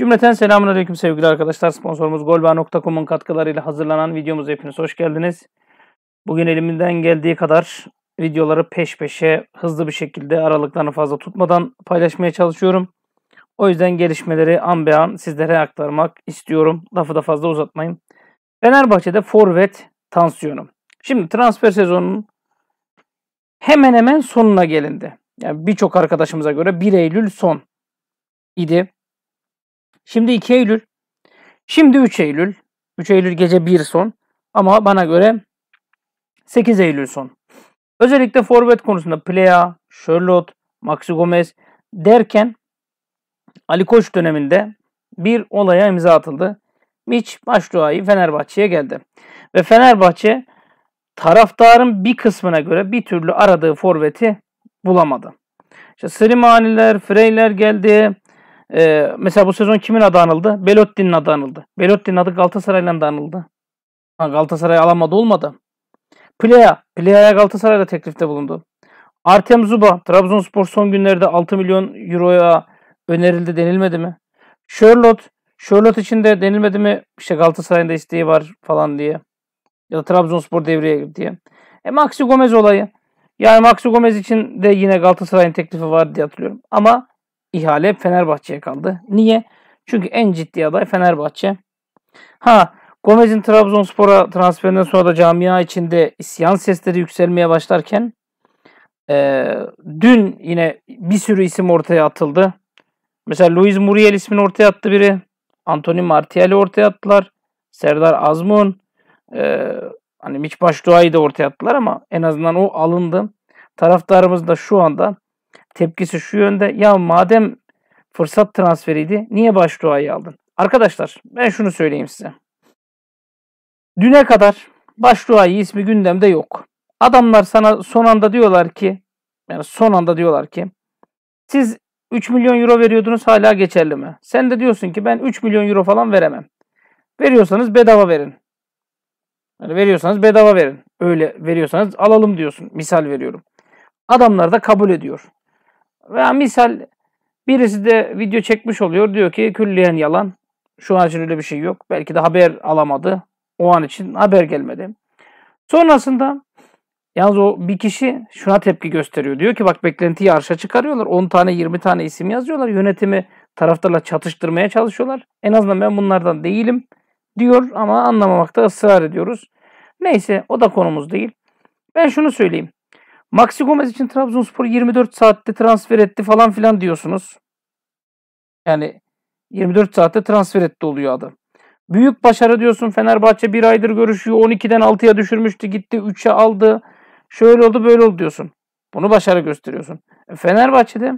Cümleten selamünaleyküm sevgili arkadaşlar. Sponsorumuz golba.com'un katkılarıyla hazırlanan videomuza hepiniz hoş geldiniz. Bugün elimden geldiği kadar videoları peş peşe hızlı bir şekilde aralıklarını fazla tutmadan paylaşmaya çalışıyorum. O yüzden gelişmeleri an be an sizlere aktarmak istiyorum. Lafı da fazla uzatmayayım. Fenerbahçe'de forvet tansiyonu. Şimdi transfer sezonunun hemen hemen sonuna gelindi. Yani birçok arkadaşımıza göre 1 Eylül son idi. Şimdi 2 Eylül. Şimdi 3 Eylül. 3 Eylül gece 1 son. Ama bana göre 8 Eylül son. Özellikle forvet konusunda Plea, Charlotte, Maxi Gomez derken Ali Koç döneminde bir olaya imza atıldı. Miç Başduayı Fenerbahçe'ye geldi. Ve Fenerbahçe taraftarın bir kısmına göre bir türlü aradığı forveti bulamadı. İşte Slimaniler, Freyler geldi. Ee, mesela bu sezon kimin adı anıldı? Belotti'nin adı anıldı. Belotti'nin adı Galatasaray'la da anıldı. Galatasaray alamadı olmadı. Plea. Plea'ya Galatasaray'da teklifte bulundu. Artem Zuba. Trabzonspor son günlerde 6 milyon euroya önerildi denilmedi mi? Charlotte. Charlotte için de denilmedi mi? İşte Galatasaray'ın da isteği var falan diye. Ya da Trabzonspor devreye girdi diye. E Maxi Gomez olayı. Yani Maxi Gomez için de yine Galatasaray'ın teklifi var diye hatırlıyorum. Ama ihale Fenerbahçe'ye kaldı. Niye? Çünkü en ciddi aday Fenerbahçe. Ha Gomez'in Trabzonspor'a transferinden sonra da camia içinde isyan sesleri yükselmeye başlarken e, dün yine bir sürü isim ortaya atıldı. Mesela Luis Muriel ismini ortaya attı biri. Anthony Martial'i ortaya attılar. Serdar Azmun. E, hani Miç Başduay'ı da ortaya attılar ama en azından o alındı. Taraftarımız da şu anda tepkisi şu yönde. Ya madem fırsat transferiydi niye Başduay'ı aldın? Arkadaşlar ben şunu söyleyeyim size. Düne kadar Başduayı ismi gündemde yok. Adamlar sana son anda diyorlar ki yani son anda diyorlar ki siz 3 milyon euro veriyordunuz hala geçerli mi? Sen de diyorsun ki ben 3 milyon euro falan veremem. Veriyorsanız bedava verin. Yani veriyorsanız bedava verin. Öyle veriyorsanız alalım diyorsun. Misal veriyorum. Adamlar da kabul ediyor. Veya misal birisi de video çekmiş oluyor. Diyor ki külliyen yalan. Şu an için öyle bir şey yok. Belki de haber alamadı. O an için haber gelmedi. Sonrasında yalnız o bir kişi şuna tepki gösteriyor. Diyor ki bak beklentiyi arşa çıkarıyorlar. 10 tane 20 tane isim yazıyorlar. Yönetimi taraftarla çatıştırmaya çalışıyorlar. En azından ben bunlardan değilim diyor ama anlamamakta ısrar ediyoruz. Neyse o da konumuz değil. Ben şunu söyleyeyim. Maxi Gomez için Trabzonspor 24 saatte transfer etti falan filan diyorsunuz. Yani 24 saatte transfer etti oluyor adı. Büyük başarı diyorsun Fenerbahçe bir aydır görüşüyor. 12'den 6'ya düşürmüştü gitti 3'e aldı. Şöyle oldu böyle oldu diyorsun. Bunu başarı gösteriyorsun. E Fenerbahçe'de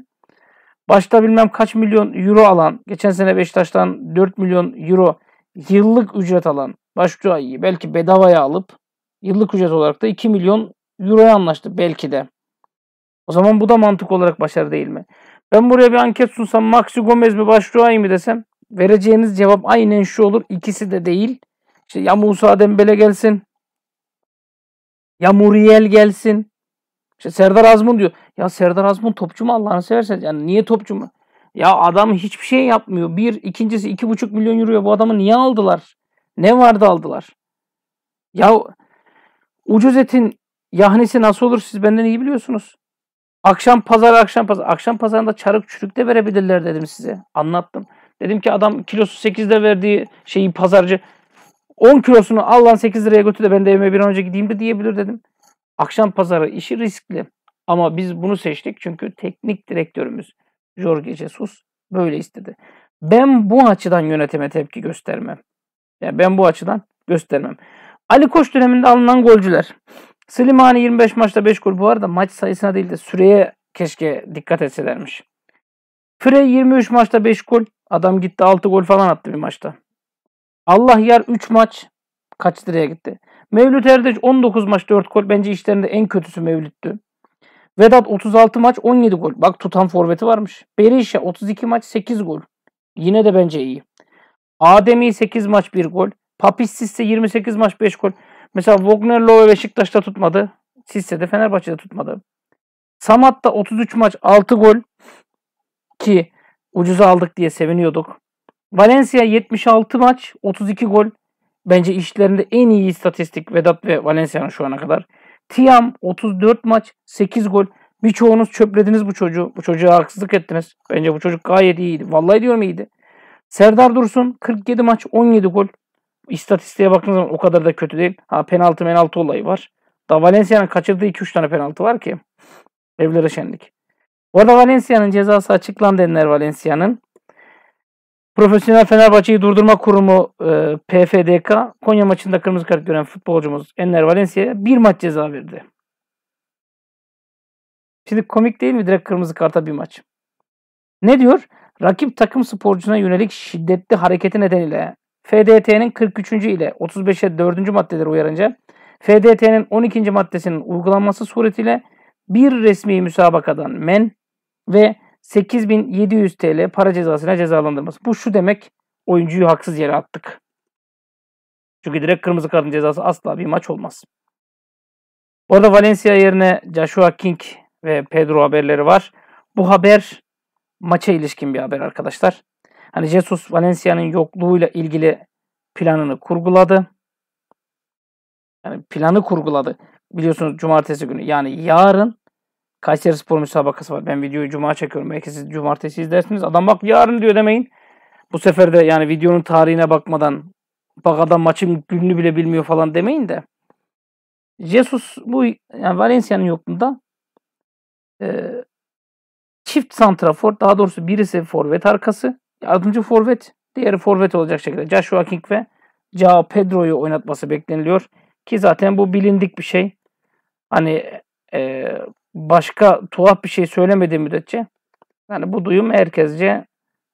başta bilmem kaç milyon euro alan, geçen sene Beşiktaş'tan 4 milyon euro yıllık ücret alan Başşuay'ı belki bedavaya alıp yıllık ücret olarak da 2 milyon euroya anlaştı belki de. O zaman bu da mantık olarak başarı değil mi? Ben buraya bir anket sunsam Maxi Gomez mi Başşuay mı desem vereceğiniz cevap aynen şu olur. İkisi de değil. İşte ya Musa Dembele gelsin. Ya Muriel gelsin. İşte Serdar Azmun diyor. Ya Serdar Azmun topçu mu Allah'ını seversen? Yani niye topçu mu? Ya adam hiçbir şey yapmıyor. Bir, ikincisi iki buçuk milyon euroya bu adamı niye aldılar? Ne vardı aldılar? Ya ucuz etin yahnisi nasıl olur siz benden iyi biliyorsunuz. Akşam pazar akşam pazar. Akşam pazarında çarık çürük de verebilirler dedim size. Anlattım. Dedim ki adam kilosu 8'de verdiği şeyi pazarcı 10 kilosunu al lan 8 liraya götür de ben de evime bir an önce gideyim de diyebilir dedim. Akşam pazarı işi riskli. Ama biz bunu seçtik çünkü teknik direktörümüz Jorge Jesus böyle istedi. Ben bu açıdan yönetime tepki göstermem. Yani ben bu açıdan göstermem. Ali Koç döneminde alınan golcüler. Slimani 25 maçta 5 gol. Bu arada maç sayısına değil de süreye keşke dikkat etselermiş. Frey 23 maçta 5 gol. Adam gitti 6 gol falan attı bir maçta. Allah yer 3 maç kaç liraya gitti. Mevlüt Erdeç 19 maç 4 gol. Bence işlerinde en kötüsü Mevlüt'tü. Vedat 36 maç 17 gol. Bak tutan forveti varmış. Berisha 32 maç 8 gol. Yine de bence iyi. Ademi 8 maç 1 gol. Papis Sisse 28 maç 5 gol. Mesela Wagnerlo Beşiktaş'ta tutmadı. Sisse de Fenerbahçe'de tutmadı. Samat da 33 maç 6 gol ki ucuza aldık diye seviniyorduk. Valencia 76 maç, 32 gol. Bence işlerinde en iyi istatistik Vedat ve Valencia'nın şu ana kadar. Tiam 34 maç, 8 gol. Birçoğunuz çöplediniz bu çocuğu. Bu çocuğa haksızlık ettiniz. Bence bu çocuk gayet iyiydi. Vallahi diyorum iyiydi. Serdar Dursun 47 maç 17 gol. İstatistiğe baktığınız zaman o kadar da kötü değil. Ha penaltı penaltı olayı var. Da Valencia'nın kaçırdığı 2-3 tane penaltı var ki. Evlere şenlik. Bu arada Valencia'nın cezası açıklandı Enner Valencia'nın. Profesyonel Fenerbahçe'yi durdurma kurumu e, PFDK Konya maçında kırmızı kart gören futbolcumuz Enner Valencia'ya bir maç ceza verdi. Şimdi komik değil mi direkt kırmızı karta bir maç? Ne diyor? Rakip takım sporcuna yönelik şiddetli hareketi nedeniyle FDT'nin 43. ile 35'e 4. maddeleri uyarınca FDT'nin 12. maddesinin uygulanması suretiyle bir resmi müsabakadan men ve 8700 TL para cezasına cezalandırması. Bu şu demek oyuncuyu haksız yere attık. Çünkü direkt kırmızı kartın cezası asla bir maç olmaz. Orada Valencia yerine Joshua King ve Pedro haberleri var. Bu haber maça ilişkin bir haber arkadaşlar. Hani Jesus Valencia'nın yokluğuyla ilgili planını kurguladı. Yani planı kurguladı. Biliyorsunuz cumartesi günü yani yarın Kayseri Spor müsabakası var. Ben videoyu cuma çekiyorum. Belki siz cumartesi izlersiniz. Adam bak yarın diyor demeyin. Bu sefer de yani videonun tarihine bakmadan bak adam maçın gününü bile bilmiyor falan demeyin de. Jesus bu yani Valencia'nın yokluğunda e, çift santrafor daha doğrusu birisi forvet arkası yardımcı forvet diğeri forvet olacak şekilde Joshua King ve Cao Pedro'yu oynatması bekleniliyor. Ki zaten bu bilindik bir şey. Hani e, başka tuhaf bir şey söylemediği müddetçe yani bu duyum herkesce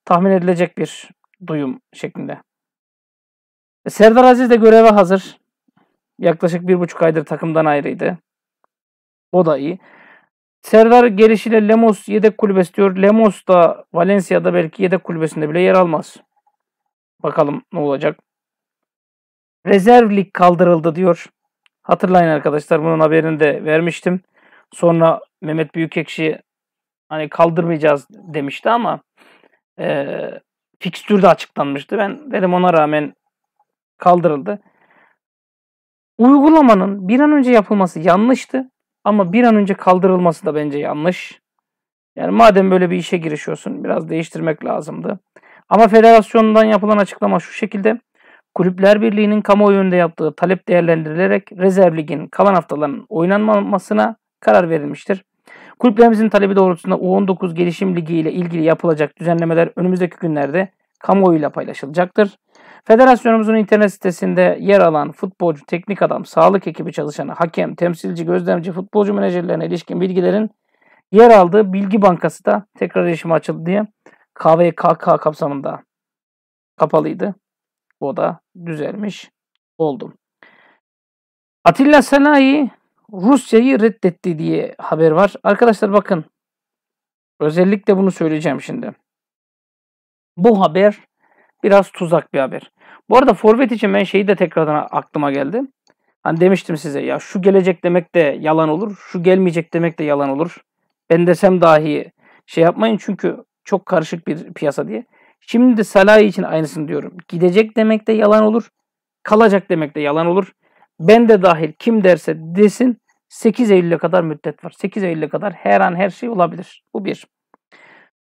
tahmin edilecek bir duyum şeklinde. E, Serdar Aziz de göreve hazır. Yaklaşık bir buçuk aydır takımdan ayrıydı. O da iyi. Serdar gelişiyle Lemos yedek kulübesi diyor. Lemos da Valencia'da belki yedek kulübesinde bile yer almaz. Bakalım ne olacak. Rezerv lig kaldırıldı diyor. Hatırlayın arkadaşlar bunun haberini de vermiştim. Sonra Mehmet Büyükekşi hani kaldırmayacağız demişti ama e, fikstür de açıklanmıştı. Ben dedim ona rağmen kaldırıldı. Uygulamanın bir an önce yapılması yanlıştı ama bir an önce kaldırılması da bence yanlış. Yani madem böyle bir işe girişiyorsun biraz değiştirmek lazımdı. Ama federasyondan yapılan açıklama şu şekilde. Kulüpler Birliği'nin kamuoyu önünde yaptığı talep değerlendirilerek rezerv ligin kalan haftaların oynanmamasına karar verilmiştir. Kulüplerimizin talebi doğrultusunda U19 Gelişim Ligi ile ilgili yapılacak düzenlemeler önümüzdeki günlerde kamuoyuyla paylaşılacaktır. Federasyonumuzun internet sitesinde yer alan futbolcu, teknik adam, sağlık ekibi çalışanı, hakem, temsilci, gözlemci, futbolcu menajerlerine ilişkin bilgilerin yer aldığı bilgi bankası da tekrar erişime açıldı diye KVKK kapsamında kapalıydı. O da düzelmiş oldu. Atilla Sanayi Rusya'yı reddetti diye haber var. Arkadaşlar bakın. Özellikle bunu söyleyeceğim şimdi. Bu haber biraz tuzak bir haber. Bu arada forvet için ben şeyi de tekrardan aklıma geldi. Hani demiştim size ya şu gelecek demek de yalan olur. Şu gelmeyecek demek de yalan olur. Ben desem dahi şey yapmayın çünkü çok karışık bir piyasa diye. Şimdi Salah için aynısını diyorum. Gidecek demek de yalan olur. Kalacak demek de yalan olur. Ben de dahil kim derse desin 8 Eylül'e kadar müddet var. 8 Eylül'e kadar her an her şey olabilir. Bu bir.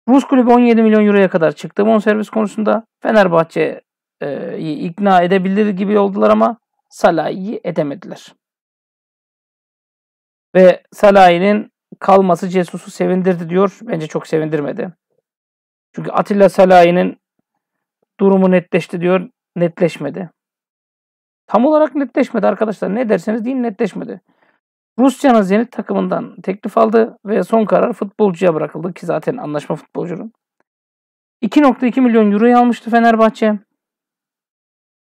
Rus kulübü 17 milyon euroya kadar çıktı bonservis konusunda. Fenerbahçe'yi ikna edebilir gibi oldular ama Salah'ı edemediler. Ve Salah'ın kalması Cesus'u sevindirdi diyor. Bence çok sevindirmedi. Çünkü Atilla Salah'ın durumu netleşti diyor. Netleşmedi. Tam olarak netleşmedi arkadaşlar. Ne derseniz deyin netleşmedi. Rusya'nın Zenit takımından teklif aldı ve son karar futbolcuya bırakıldı ki zaten anlaşma futbolcunun. 2.2 milyon euroyu almıştı Fenerbahçe.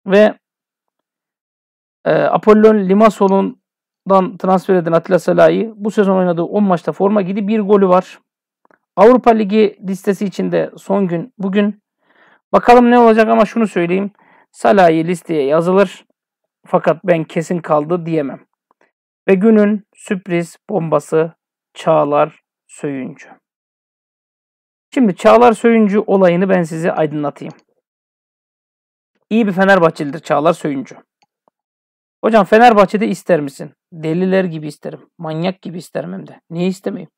Ve e, Apollon Limassol'undan transfer eden Atilla Salahi bu sezon oynadığı 10 maçta forma gidi bir golü var. Avrupa Ligi listesi içinde son gün bugün. Bakalım ne olacak ama şunu söyleyeyim. Salahi listeye yazılır. Fakat ben kesin kaldı diyemem. Ve günün sürpriz bombası Çağlar Söyüncü. Şimdi Çağlar Söyüncü olayını ben size aydınlatayım. iyi bir Fenerbahçelidir Çağlar Söyüncü. Hocam Fenerbahçe'de ister misin? Deliler gibi isterim. Manyak gibi isterim hem de. Niye istemeyeyim?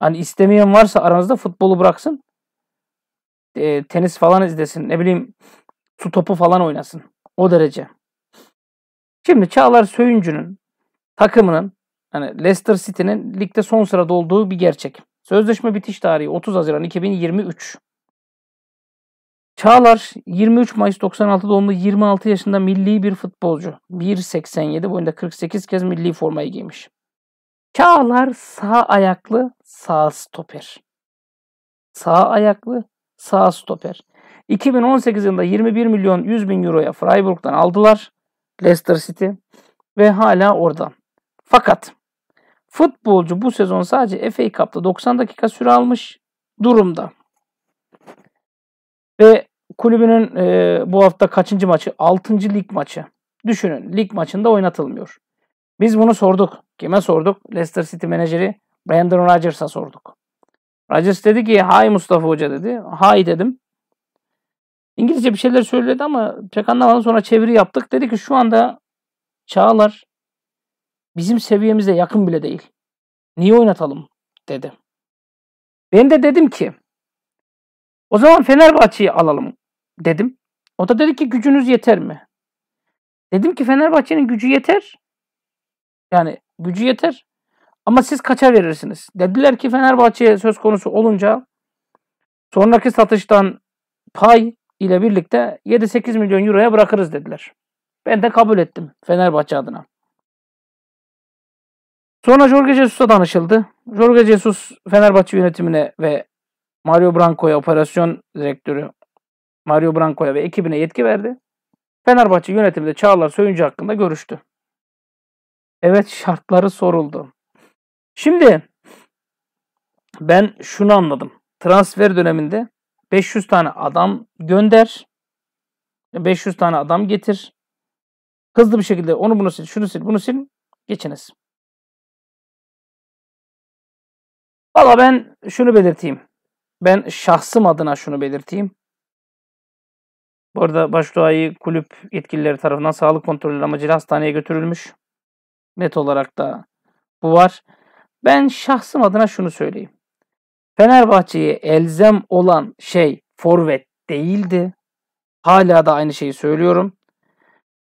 Hani istemeyen varsa aranızda futbolu bıraksın. E, tenis falan izlesin. Ne bileyim su topu falan oynasın. O derece. Şimdi Çağlar Söyüncü'nün takımının hani Leicester City'nin ligde son sırada olduğu bir gerçek. Sözleşme bitiş tarihi 30 Haziran 2023. Çağlar 23 Mayıs 96 doğumlu 26 yaşında milli bir futbolcu. 1.87 boyunda 48 kez milli formayı giymiş. Çağlar sağ ayaklı sağ stoper. Sağ ayaklı sağ stoper. 2018 yılında 21 milyon 100 bin euroya Freiburg'dan aldılar Leicester City ve hala orada. Fakat futbolcu bu sezon sadece FA Cup'ta 90 dakika süre almış durumda. Ve kulübünün e, bu hafta kaçıncı maçı? 6. lig maçı. Düşünün lig maçında oynatılmıyor. Biz bunu sorduk. Kime sorduk? Leicester City menajeri Brandon Rodgers'a sorduk. Rodgers dedi ki hay Mustafa Hoca dedi. Hay dedim. İngilizce bir şeyler söyledi ama pek anlamadım. Sonra çeviri yaptık. Dedi ki şu anda Çağlar bizim seviyemize yakın bile değil. Niye oynatalım dedi. Ben de dedim ki o zaman Fenerbahçe'yi alalım dedim. O da dedi ki gücünüz yeter mi? Dedim ki Fenerbahçe'nin gücü yeter. Yani gücü yeter. Ama siz kaça verirsiniz? Dediler ki Fenerbahçe'ye söz konusu olunca sonraki satıştan pay ile birlikte 7-8 milyon euroya bırakırız dediler. Ben de kabul ettim Fenerbahçe adına. Sonra Jorge Jesus'a danışıldı. Jorge Jesus Fenerbahçe yönetimine ve Mario Branco'ya operasyon direktörü Mario Branco'ya ve ekibine yetki verdi. Fenerbahçe yönetimi de Çağlar Söyüncü hakkında görüştü. Evet şartları soruldu. Şimdi ben şunu anladım. Transfer döneminde 500 tane adam gönder. 500 tane adam getir. Hızlı bir şekilde onu bunu sil, şunu sil, bunu sil. Geçiniz. Valla ben şunu belirteyim. Ben şahsım adına şunu belirteyim. Bu arada Başduayı kulüp yetkilileri tarafından sağlık kontrolü amacıyla hastaneye götürülmüş. Net olarak da bu var. Ben şahsım adına şunu söyleyeyim. Fenerbahçe'ye elzem olan şey forvet değildi. Hala da aynı şeyi söylüyorum.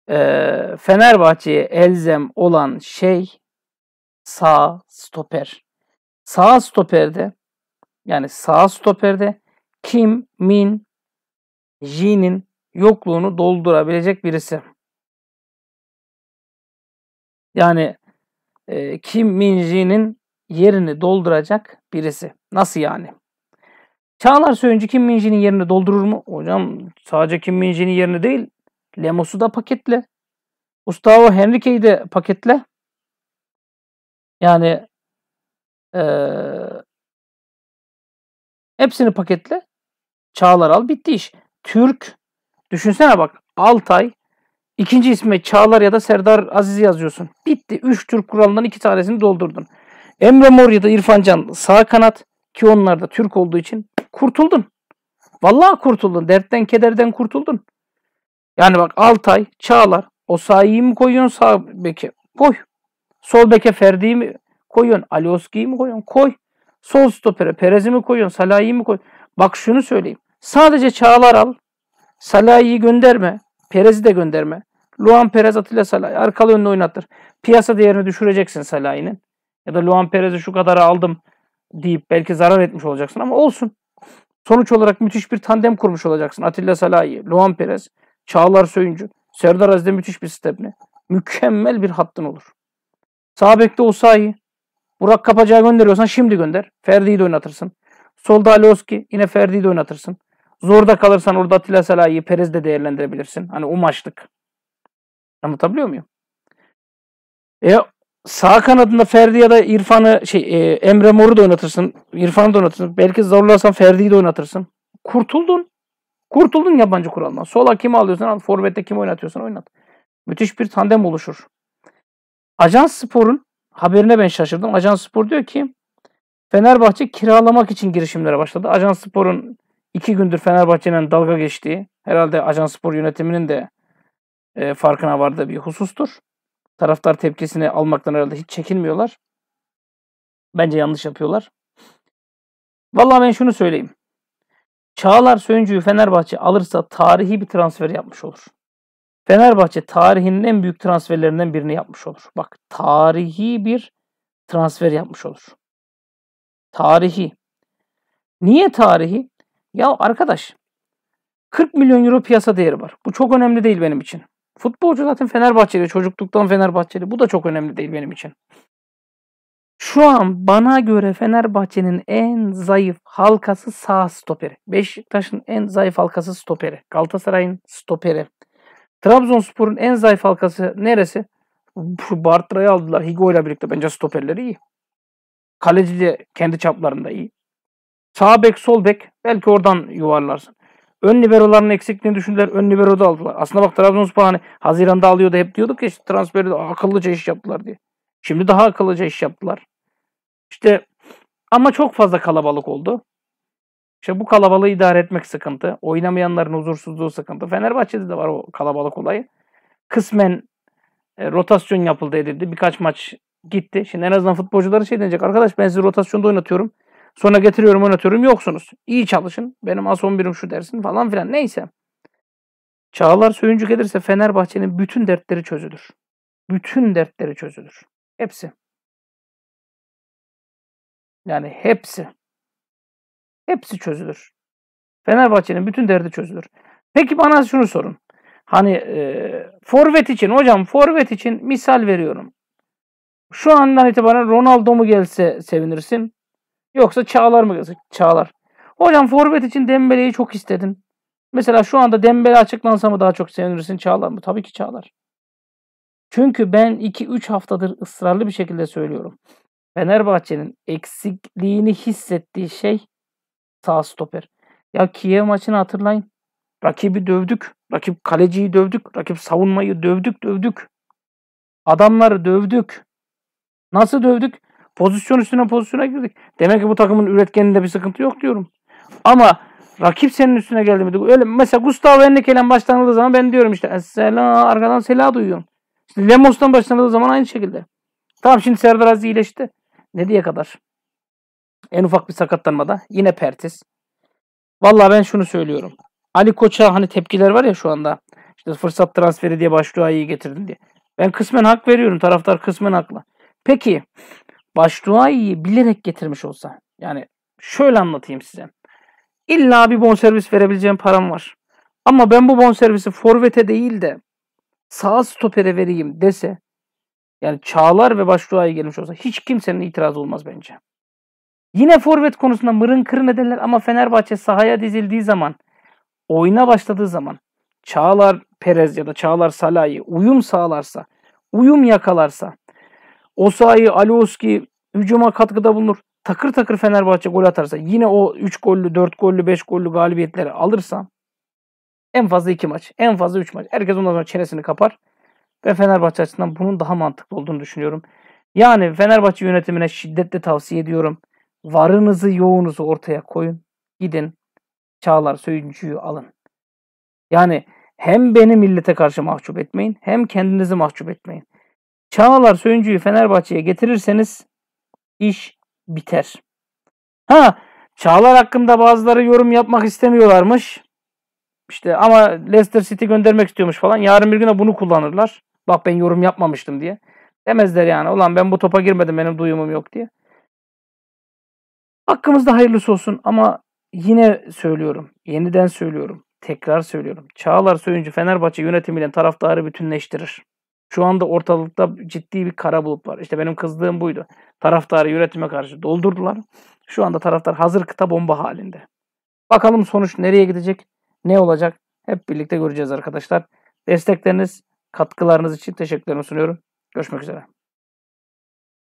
Ee, Fenerbahçe'ye elzem olan şey sağ stoper. Sağ stoperde yani sağ stoperde Kim Min Ji'nin yokluğunu doldurabilecek birisi. Yani e, Kim Min Ji'nin yerini dolduracak birisi. Nasıl yani? Çağlar Söyüncü Kim Min Ji'nin yerini doldurur mu? Hocam sadece Kim Min Ji'nin yerini değil. Lemos'u da paketle. Gustavo Henrique'yi de paketle. Yani ee, hepsini paketle. Çağlar al bitti iş. Türk düşünsene bak Altay ikinci ismi Çağlar ya da Serdar Aziz yazıyorsun. Bitti. Üç Türk kuralından iki tanesini doldurdun. Emre Mor ya da İrfan Can sağ kanat ki onlar da Türk olduğu için kurtuldun. Vallahi kurtuldun. Dertten kederden kurtuldun. Yani bak Altay, Çağlar o sahiyi mi koyuyorsun sağ beke? Koy. Sol beke Ferdi'yi mi koyuyorsun? Alioski'yi mi koyuyorsun? Koy. Sol stopere Perez'i mi koyuyorsun? Salah'ı mi koy? Bak şunu söyleyeyim. Sadece Çağlar al. Salah'ı gönderme. Perez'i de gönderme. Luan Perez Atilla Salah'ı arkalı önüne oynatır. Piyasa değerini düşüreceksin Salah'ın. Ya da Luan Perez'i şu kadar aldım deyip belki zarar etmiş olacaksın ama olsun. Sonuç olarak müthiş bir tandem kurmuş olacaksın. Atilla Salahi, Luan Perez, Çağlar Söyüncü, Serdar Aziz'de müthiş bir stepne. Mükemmel bir hattın olur. Sağ bekte Osayi. Burak Kapacağı gönderiyorsan şimdi gönder. Ferdi'yi de oynatırsın. Solda Alioski yine Ferdi'yi de oynatırsın. Zorda kalırsan orada Atilla Salahi'yi Perez de değerlendirebilirsin. Hani o maçlık. Anlatabiliyor muyum? E sağ kanadında Ferdi ya da İrfan'ı şey e, Emre Mor'u da oynatırsın. İrfan'ı da oynatırsın. Belki zorlarsan Ferdi'yi de oynatırsın. Kurtuldun. Kurtuldun yabancı kuraldan. Sola kimi alıyorsan al. Forvet'te kimi oynatıyorsan oynat. Müthiş bir tandem oluşur. Ajans Spor'un haberine ben şaşırdım. Ajans Spor diyor ki Fenerbahçe kiralamak için girişimlere başladı. Ajans Spor'un iki gündür Fenerbahçe'nin dalga geçtiği, herhalde Ajans Spor yönetiminin de e, farkına vardığı bir husustur. Taraftar tepkisini almaktan herhalde hiç çekinmiyorlar. Bence yanlış yapıyorlar. Vallahi ben şunu söyleyeyim. Çağlar Söyüncü'yü Fenerbahçe alırsa tarihi bir transfer yapmış olur. Fenerbahçe tarihinin en büyük transferlerinden birini yapmış olur. Bak tarihi bir transfer yapmış olur. Tarihi. Niye tarihi? Ya arkadaş 40 milyon euro piyasa değeri var. Bu çok önemli değil benim için. Futbolcu zaten Fenerbahçeli. Çocukluktan Fenerbahçeli. Bu da çok önemli değil benim için. Şu an bana göre Fenerbahçe'nin en zayıf halkası sağ stoperi. Beşiktaş'ın en zayıf halkası stoperi. Galatasaray'ın stoperi. Trabzonspor'un en zayıf halkası neresi? Bartra'yı aldılar. Higo ile birlikte bence stoperleri iyi. Kaleci de kendi çaplarında iyi. Sağ bek, sol bek belki oradan yuvarlarsın. Ön liberoların eksikliğini düşündüler. Ön libero da aldılar. Aslında bak Trabzonspor hani Haziran'da alıyordu hep diyorduk ya işte transferi akıllıca iş yaptılar diye. Şimdi daha akıllıca iş yaptılar. İşte ama çok fazla kalabalık oldu. İşte bu kalabalığı idare etmek sıkıntı. Oynamayanların huzursuzluğu sıkıntı. Fenerbahçe'de de var o kalabalık olayı. Kısmen e, rotasyon yapıldı edildi. Birkaç maç gitti. Şimdi en azından futbolcuları şey denecek. Arkadaş ben sizi rotasyonda oynatıyorum. Sonra getiriyorum oynatıyorum. Yoksunuz. İyi çalışın. Benim as 11'im şu dersin falan filan. Neyse. Çağlar Söyüncü gelirse Fenerbahçe'nin bütün dertleri çözülür. Bütün dertleri çözülür. Hepsi. Yani hepsi. Hepsi çözülür. Fenerbahçe'nin bütün derdi çözülür. Peki bana şunu sorun. Hani e, forvet için hocam forvet için misal veriyorum. Şu andan itibaren Ronaldo mu gelse sevinirsin. Yoksa Çağlar mı gelse? Çağlar. Hocam forvet için Dembele'yi çok istedin. Mesela şu anda Dembele açıklansa mı daha çok sevinirsin Çağlar mı? Tabii ki Çağlar. Çünkü ben 2-3 haftadır ısrarlı bir şekilde söylüyorum. Fenerbahçe'nin eksikliğini hissettiği şey sağ stoper. Ya Kiev maçını hatırlayın. Rakibi dövdük. Rakip kaleciyi dövdük. Rakip savunmayı dövdük dövdük. Adamları dövdük. Nasıl dövdük? Pozisyon üstüne pozisyona girdik. Demek ki bu takımın üretkeninde bir sıkıntı yok diyorum. Ama rakip senin üstüne geldi mi? Öyle mesela Gustavo Henrique ile başlanıldığı zaman ben diyorum işte Essela arkadan Sela duyuyorum. İşte Lemos'tan başlanıldığı zaman aynı şekilde. Tamam şimdi Serdar Aziz iyileşti. Ne diye kadar? En ufak bir sakatlanmada yine Pertis. Vallahi ben şunu söylüyorum. Ali Koç'a hani tepkiler var ya şu anda. İşte fırsat transferi diye Başduay'ı getirdin diye. Ben kısmen hak veriyorum. Taraftar kısmen haklı. Peki Başduay'ı bilerek getirmiş olsa. Yani şöyle anlatayım size. İlla bir bonservis verebileceğim param var. Ama ben bu bonservisi forvete değil de sağ stopere vereyim dese yani Çağlar ve Başduay'a gelmiş olsa hiç kimsenin itirazı olmaz bence. Yine forvet konusunda mırın kırın ederler ama Fenerbahçe sahaya dizildiği zaman, oyuna başladığı zaman Çağlar Perez ya da Çağlar Salah'ı uyum sağlarsa, uyum yakalarsa, Osayi, Alioski hücuma katkıda bulunur. Takır takır Fenerbahçe gol atarsa, yine o 3 gollü, 4 gollü, 5 gollü galibiyetleri alırsa en fazla 2 maç, en fazla 3 maç. Herkes ondan sonra çenesini kapar. Ve Fenerbahçe açısından bunun daha mantıklı olduğunu düşünüyorum. Yani Fenerbahçe yönetimine şiddetle tavsiye ediyorum. Varınızı yoğunuzu ortaya koyun. Gidin Çağlar Söyüncü'yü alın. Yani hem beni millete karşı mahcup etmeyin hem kendinizi mahcup etmeyin. Çağlar Söyüncü'yü Fenerbahçe'ye getirirseniz iş biter. Ha Çağlar hakkında bazıları yorum yapmak istemiyorlarmış. İşte ama Leicester City göndermek istiyormuş falan. Yarın bir gün bunu kullanırlar. Bak ben yorum yapmamıştım diye. Demezler yani. Ulan ben bu topa girmedim benim duyumum yok diye. Hakkımızda hayırlısı olsun ama yine söylüyorum. Yeniden söylüyorum. Tekrar söylüyorum. Çağlar Söyüncü Fenerbahçe yönetimiyle taraftarı bütünleştirir. Şu anda ortalıkta ciddi bir kara bulut var. İşte benim kızdığım buydu. Taraftarı yönetime karşı doldurdular. Şu anda taraftar hazır kıta bomba halinde. Bakalım sonuç nereye gidecek? Ne olacak? Hep birlikte göreceğiz arkadaşlar. Destekleriniz Katkılarınız için teşekkürlerimi sunuyorum. Görüşmek üzere.